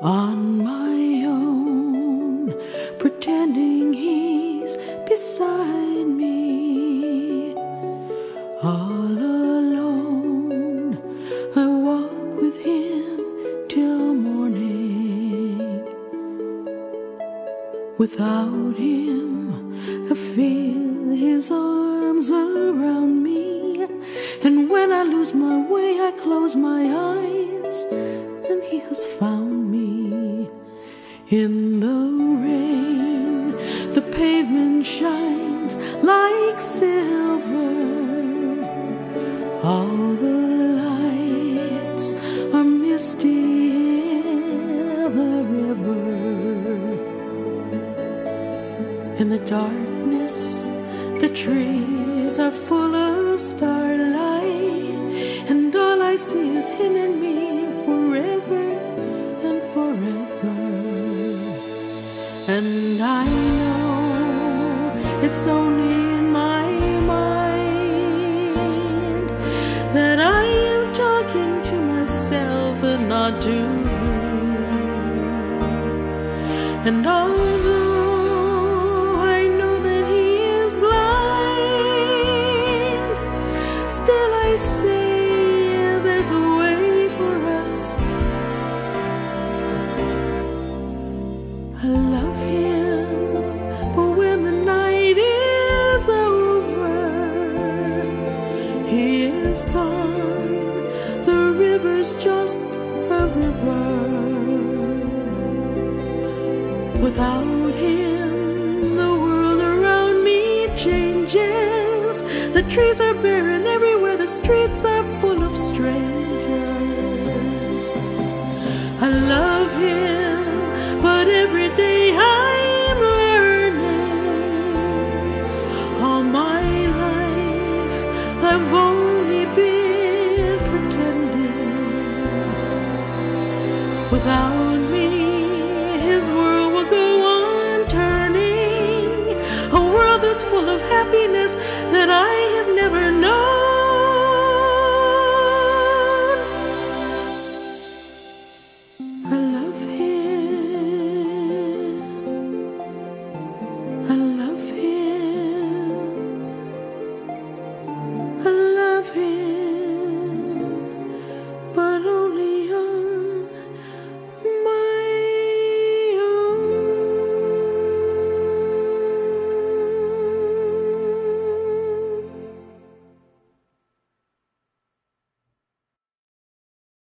on my own, pretending he's beside me. All alone, I walk with him till morning. Without him, I feel lose my way, I close my eyes, and he has found me. In the rain, the pavement shines like silver. All the lights are misty in the river. In the darkness, the trees are full of starlight, And I know it's only in my mind that I am talking to myself and not to you. And although I Without him, the world around me changes. The trees are barren everywhere, the streets are full of strangers. I love him, every day I'm learning. All my life, I've only been pretending. Without me, his world will go on turning. A world that's full of happiness that I.